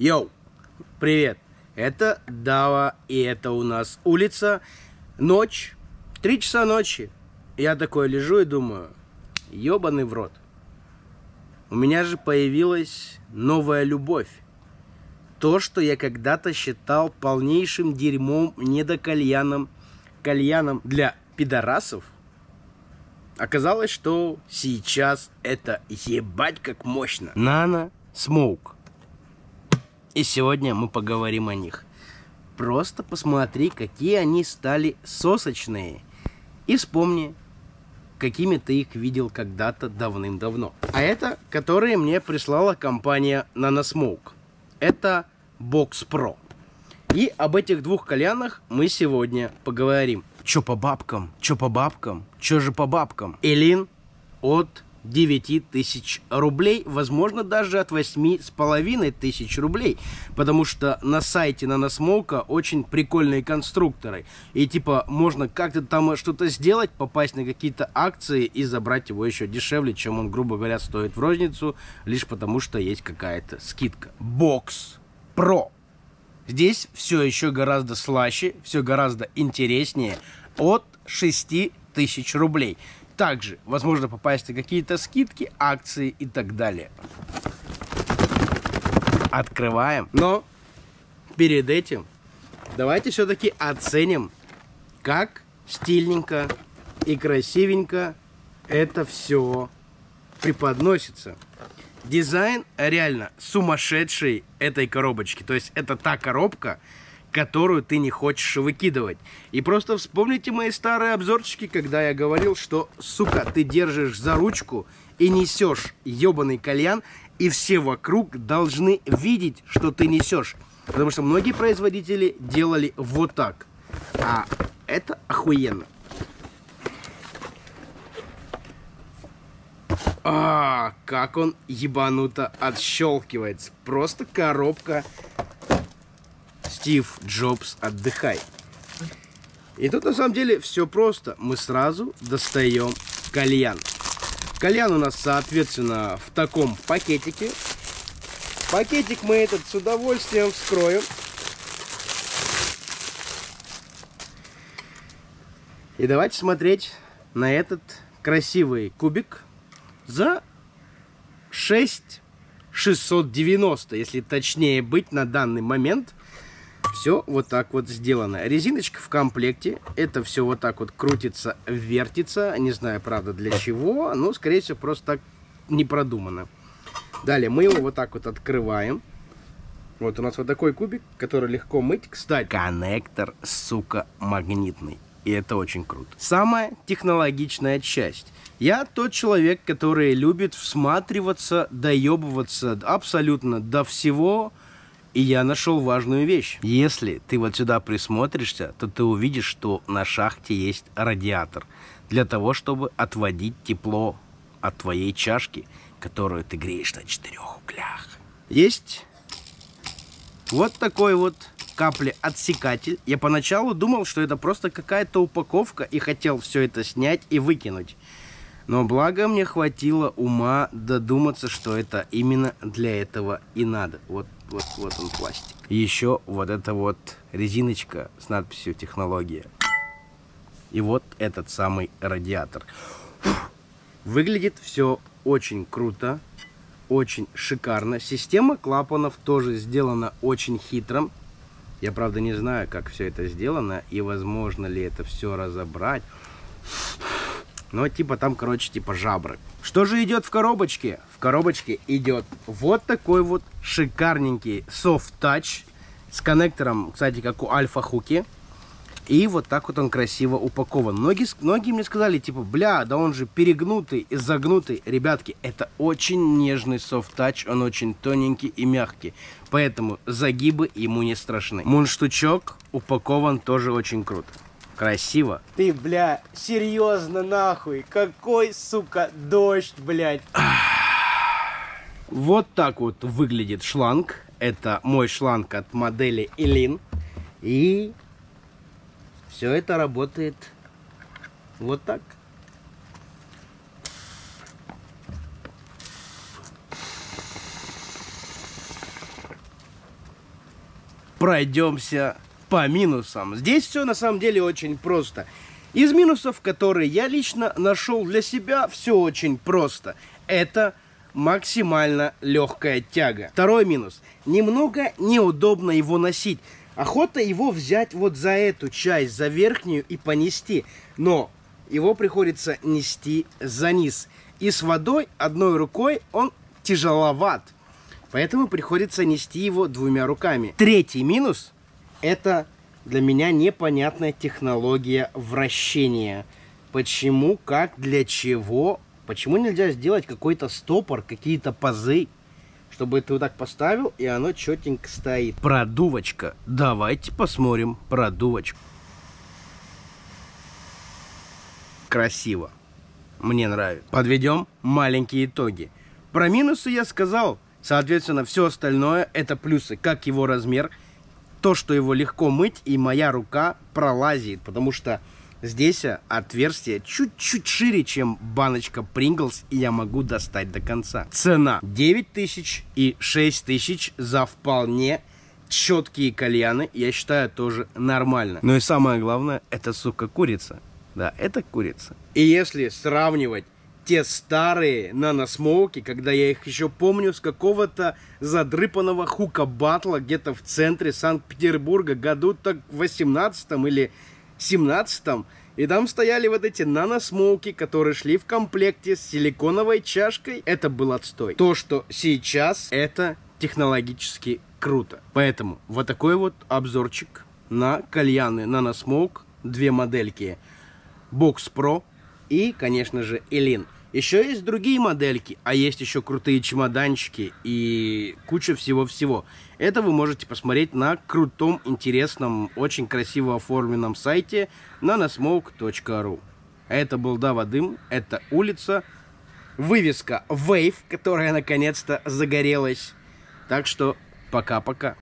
Йоу, привет. Это Дава, и это у нас улица. Ночь, три часа ночи. Я такой лежу и думаю, ебаный в рот. У меня же появилась новая любовь. То, что я когда-то считал полнейшим дерьмом, недокальяном, кальяном для пидорасов, оказалось, что сейчас это ебать как мощно. Nano Smoke. И сегодня мы поговорим о них. Просто посмотри, какие они стали сосочные. И вспомни, какими ты их видел когда-то давным-давно. А это, которые мне прислала компания Nanosmoke. Это Box Pro. И об этих двух кальянах мы сегодня поговорим. Чё по бабкам? Чё по бабкам? Чё же по бабкам? Элин от 9 тысяч рублей, возможно, даже от 8 с половиной тысяч рублей, потому что на сайте Наносмоука очень прикольные конструкторы, и типа можно как-то там что-то сделать, попасть на какие-то акции и забрать его еще дешевле, чем он, грубо говоря, стоит в розницу, лишь потому что есть какая-то скидка. Бокс Pro. Здесь все еще гораздо слаще, все гораздо интереснее от 6 тысяч рублей. Также возможно попасть на какие-то скидки, акции и так далее. Открываем. Но перед этим давайте все-таки оценим, как стильненько и красивенько это все преподносится. Дизайн реально сумасшедший этой коробочки. То есть это та коробка, которую ты не хочешь выкидывать. И просто вспомните мои старые обзорчики, когда я говорил, что, сука, ты держишь за ручку и несешь ебаный кальян, и все вокруг должны видеть, что ты несешь. Потому что многие производители делали вот так. А это охуенно. А, как он ебануто отщелкивается. Просто коробка Стив Джобс отдыхай. И тут на самом деле все просто. Мы сразу достаем кальян. Кальян у нас, соответственно, в таком пакетике. Пакетик мы этот с удовольствием вскроем. И давайте смотреть на этот красивый кубик за 6 690, если точнее быть на данный момент. Все вот так вот сделано. Резиночка в комплекте. Это все вот так вот крутится, вертится. Не знаю, правда, для чего. Но, скорее всего, просто так не продумано. Далее мы его вот так вот открываем. Вот у нас вот такой кубик, который легко мыть. Кстати, коннектор, сука, магнитный. И это очень круто. Самая технологичная часть. Я тот человек, который любит всматриваться, доебываться абсолютно до всего. И я нашел важную вещь. Если ты вот сюда присмотришься, то ты увидишь, что на шахте есть радиатор. Для того, чтобы отводить тепло от твоей чашки, которую ты греешь на четырех углях. Есть вот такой вот капли отсекатель. Я поначалу думал, что это просто какая-то упаковка и хотел все это снять и выкинуть. Но благо мне хватило ума додуматься, что это именно для этого и надо. Вот, вот, вот он пластик. Еще вот эта вот резиночка с надписью «Технология». И вот этот самый радиатор. Выглядит все очень круто, очень шикарно. Система клапанов тоже сделана очень хитро. Я, правда, не знаю, как все это сделано и возможно ли это все разобрать. Но типа там, короче, типа жабры. Что же идет в коробочке? В коробочке идет вот такой вот шикарненький soft touch с коннектором, кстати, как у Альфа Хуки. И вот так вот он красиво упакован. Многие, многие мне сказали, типа, бля, да он же перегнутый и загнутый. Ребятки, это очень нежный софт-тач, он очень тоненький и мягкий. Поэтому загибы ему не страшны. Мунштучок упакован тоже очень круто. Красиво. Ты, бля, серьезно нахуй? Какой, сука, дождь, блядь. Вот так вот выглядит шланг. Это мой шланг от модели Elin. И все это работает вот так. пройдемся по минусам. Здесь все на самом деле очень просто. Из минусов, которые я лично нашел для себя, все очень просто. Это максимально легкая тяга. Второй минус. Немного неудобно его носить. Охота его взять вот за эту часть, за верхнюю и понести. Но его приходится нести за низ. И с водой одной рукой он тяжеловат. Поэтому приходится нести его двумя руками. Третий минус – это для меня непонятная технология вращения. Почему, как, для чего? Почему нельзя сделать какой-то стопор, какие-то пазы, чтобы ты вот так поставил, и оно четенько стоит. Продувочка. Давайте посмотрим продувочку. Красиво. Мне нравится. Подведем маленькие итоги. Про минусы я сказал. Соответственно, все остальное это плюсы. Как его размер, то, что его легко мыть, и моя рука пролазит, потому что здесь отверстие чуть-чуть шире, чем баночка Принглс, и я могу достать до конца. Цена 9000 и 6000 за вполне четкие кальяны, я считаю, тоже нормально. Но и самое главное, это, сука, курица. Да, это курица. И если сравнивать те старые наносмоуки, когда я их еще помню с какого-то задрыпанного хука батла где-то в центре Санкт-Петербурга, году так в 18 или 17 и там стояли вот эти наносмоуки, которые шли в комплекте с силиконовой чашкой. Это был отстой. То, что сейчас, это технологически круто. Поэтому вот такой вот обзорчик на кальяны наносмоук. Две модельки. Box Pro и, конечно же, Elin. Еще есть другие модельки, а есть еще крутые чемоданчики и куча всего-всего. Это вы можете посмотреть на крутом, интересном, очень красиво оформленном сайте nanosmoke.ru. Это был Дава Дым, это улица, вывеска Wave, которая наконец-то загорелась. Так что пока-пока.